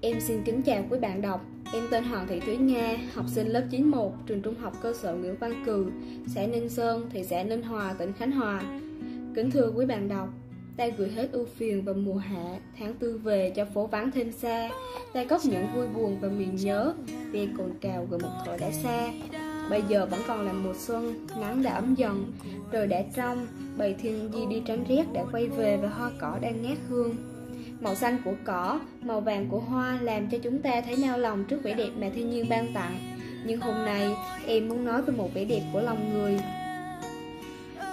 Em xin kính chào quý bạn đọc. Em tên Hoàng Thị Thúy Nga, học sinh lớp 91, trường trung học cơ sở Nguyễn Văn Cừ, xã Ninh Sơn, thị xã Ninh Hòa, tỉnh Khánh Hòa. Kính thưa quý bạn đọc, ta gửi hết ưu phiền và mùa hạ, tháng tư về cho phố vắng thêm xa. Ta góp những vui buồn và miền nhớ, vì cồn cào gần một thời đã xa. Bây giờ vẫn còn là mùa xuân, nắng đã ấm dần, trời đã trong, bầy thiên di đi tránh rét đã quay về và hoa cỏ đang ngát hương. Màu xanh của cỏ, màu vàng của hoa làm cho chúng ta thấy nao lòng trước vẻ đẹp mà thiên nhiên ban tặng. Nhưng hôm nay, em muốn nói về một vẻ đẹp của lòng người.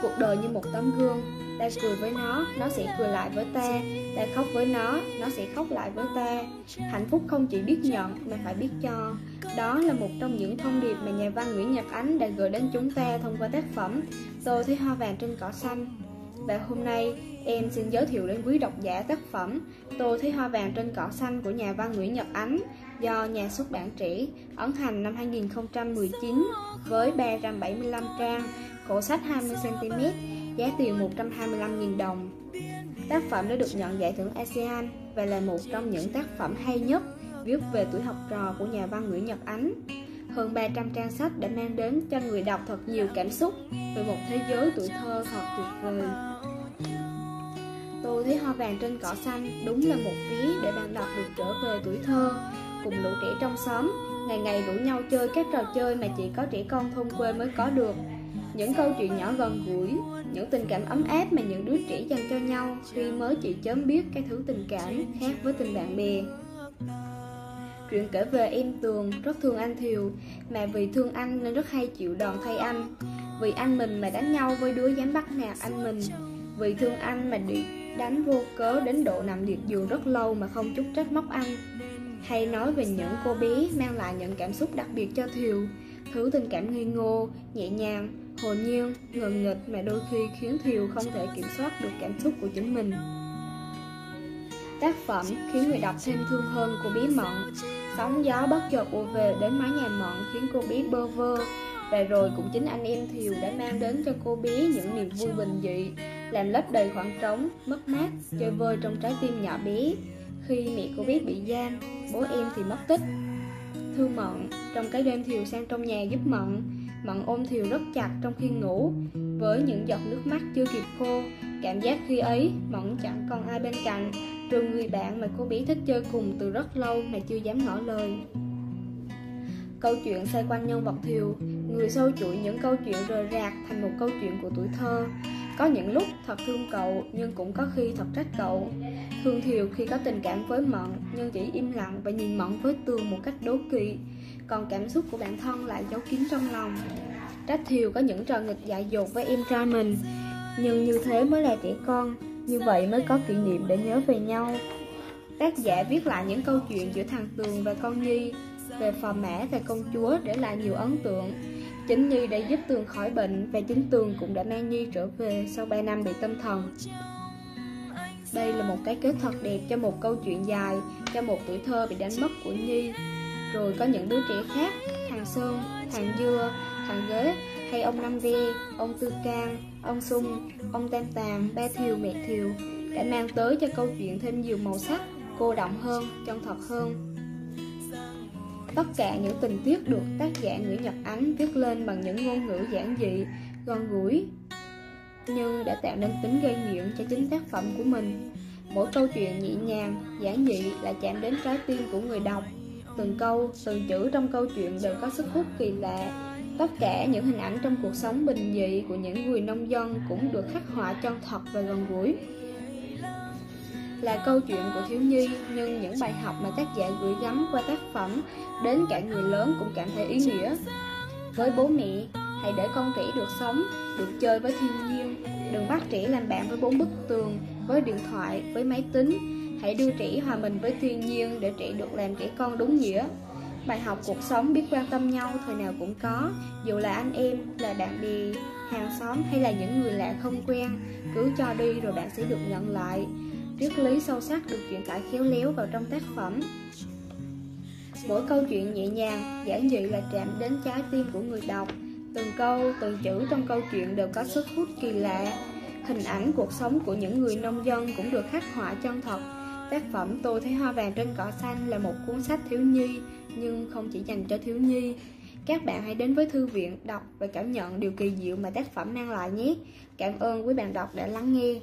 Cuộc đời như một tấm gương, ta cười với nó, nó sẽ cười lại với ta, ta khóc với nó, nó sẽ khóc lại với ta. Hạnh phúc không chỉ biết nhận mà phải biết cho. Đó là một trong những thông điệp mà nhà văn Nguyễn Nhật Ánh đã gửi đến chúng ta thông qua tác phẩm Tôi thấy hoa vàng trên cỏ xanh. Và hôm nay, em xin giới thiệu đến quý độc giả tác phẩm Tôi thấy hoa vàng trên cỏ xanh của nhà văn Nguyễn Nhật Ánh do nhà xuất bản trẻ ấn hành năm 2019 với 375 trang, khổ sách 20cm, giá tiền 125.000 đồng. Tác phẩm đã được nhận giải thưởng ASEAN và là một trong những tác phẩm hay nhất viết về tuổi học trò của nhà văn Nguyễn Nhật Ánh. Hơn 300 trang sách đã mang đến cho người đọc thật nhiều cảm xúc về một thế giới tuổi thơ thật tuyệt vời. Tôi thấy hoa vàng trên cỏ xanh đúng là một ví để bạn đọc được trở về tuổi thơ cùng lũ trẻ trong xóm, ngày ngày rủ nhau chơi các trò chơi mà chỉ có trẻ con thôn quê mới có được. Những câu chuyện nhỏ gần gũi, những tình cảm ấm áp mà những đứa trẻ dành cho nhau khi mới chỉ chớm biết cái thứ tình cảm khác với tình bạn bè. Chuyện kể về em Tường rất thương anh Thiều. Mà vì thương anh nên rất hay chịu đòn thay anh. Vì anh mình mà đánh nhau với đứa dám bắt nạt anh mình. Vì thương anh mà bị đánh vô cớ đến độ nằm liệt giường rất lâu mà không chút trách móc anh. Hay nói về những cô bé mang lại những cảm xúc đặc biệt cho Thiều. Thứ tình cảm nghi ngô, nhẹ nhàng, hồn nhiên, ngần nghịch mà đôi khi khiến Thiều không thể kiểm soát được cảm xúc của chính mình. Tác phẩm khiến người đọc thêm thương hơn cô bí Mận Sóng gió bất chợt ùa về đến mái nhà Mận khiến cô bí bơ vơ. Và rồi cũng chính anh em Thiều đã mang đến cho cô bí những niềm vui bình dị Làm lấp đầy khoảng trống, mất mát, chơi vơi trong trái tim nhỏ bé. Khi mẹ cô bí bị giam, bố em thì mất tích. Thương Mận, trong cái đêm Thiều sang trong nhà giúp Mận Mận ôm Thiều rất chặt trong khi ngủ. Với những giọt nước mắt chưa kịp khô Cảm giác khi ấy Mận chẳng còn ai bên cạnh. Trừ người bạn mà cô bé thích chơi cùng từ rất lâu mà chưa dám ngỏ lời. Câu chuyện xoay quanh nhân vật Thiều. Người sâu chuỗi những câu chuyện rời rạc thành một câu chuyện của tuổi thơ. Có những lúc thật thương cậu, nhưng cũng có khi thật trách cậu. Thương Thiều khi có tình cảm với Mận, nhưng chỉ im lặng và nhìn Mận với Tường một cách đố kỵ. Còn cảm xúc của bản thân lại giấu kín trong lòng. Trách Thiều có những trò nghịch dại dột với em trai mình, Nhưng như thế mới là trẻ con như vậy mới có kỷ niệm để nhớ về nhau. Tác giả viết lại những câu chuyện giữa thằng Tường và con Nhi Về phò mã và công chúa để lại nhiều ấn tượng. Chính Nhi đã giúp Tường khỏi bệnh Và chính Tường cũng đã mang Nhi trở về sau 3 năm bị tâm thần. Đây là một cái kết thật đẹp cho một câu chuyện dài Cho một tuổi thơ bị đánh mất của Nhi. Rồi có những đứa trẻ khác Thằng Sơn, thằng Dưa, thằng Ghế hay ông Năm Ve, ông Tư Can, ông Sung, ông Tam Tàm, ba Thiều, mẹ Thiều đã mang tới cho câu chuyện thêm nhiều màu sắc, cô động hơn, chân thật hơn. Tất cả những tình tiết được tác giả Nguyễn Nhật Ánh viết lên bằng những ngôn ngữ giản dị, gần gũi, nhưng đã tạo nên tính gây nghiện cho chính tác phẩm của mình. Mỗi câu chuyện nhẹ nhàng, giản dị lại chạm đến trái tim của người đọc. Từng câu, từng chữ trong câu chuyện đều có sức hút kỳ lạ, Tất cả những hình ảnh trong cuộc sống bình dị của những người nông dân cũng được khắc họa chân thật và gần gũi. Là câu chuyện của thiếu nhi, nhưng những bài học mà tác giả gửi gắm qua tác phẩm đến cả người lớn cũng cảm thấy ý nghĩa. Với bố mẹ, hãy để con trẻ được sống, được chơi với thiên nhiên, đừng bắt trẻ làm bạn với bốn bức tường, với điện thoại, với máy tính. Hãy đưa trẻ hòa mình với thiên nhiên để trẻ được làm trẻ con đúng nghĩa. Bài học cuộc sống biết quan tâm nhau thời nào cũng có Dù là anh em, là bạn bè, hàng xóm hay là những người lạ không quen Cứ cho đi rồi bạn sẽ được nhận lại. Triết lý sâu sắc được truyền tải khéo léo vào trong tác phẩm. Mỗi câu chuyện nhẹ nhàng, giản dị là chạm đến trái tim của người đọc. Từng câu, từng chữ trong câu chuyện đều có sức hút kỳ lạ. Hình ảnh cuộc sống của những người nông dân cũng được khắc họa chân thật. Tác phẩm Tôi thấy hoa vàng trên cỏ xanh là một cuốn sách thiếu nhi, nhưng không chỉ dành cho thiếu nhi. Các bạn hãy đến với thư viện đọc và cảm nhận điều kỳ diệu mà tác phẩm mang lại nhé. Cảm ơn quý bạn đọc đã lắng nghe.